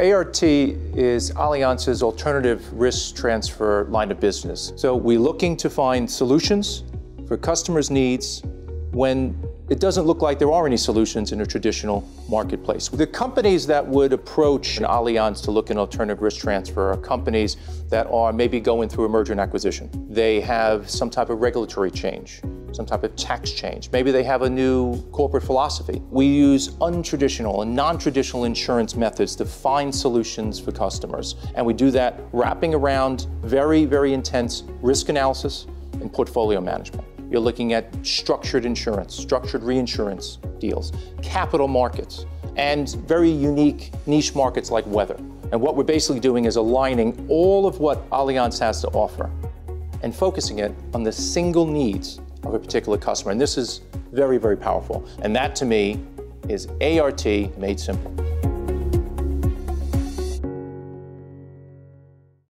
ART is Allianz's alternative risk transfer line of business. So we're looking to find solutions for customers' needs when it doesn't look like there are any solutions in a traditional marketplace. The companies that would approach an Allianz to look at alternative risk transfer are companies that are maybe going through a merger and acquisition. They have some type of regulatory change, some type of tax change. Maybe they have a new corporate philosophy. We use untraditional and non-traditional insurance methods to find solutions for customers. And we do that wrapping around very, very intense risk analysis and portfolio management. You're looking at structured insurance, structured reinsurance deals, capital markets, and very unique niche markets like weather. And what we're basically doing is aligning all of what Allianz has to offer and focusing it on the single needs of a particular customer. And this is very, very powerful. And that to me is ART made simple.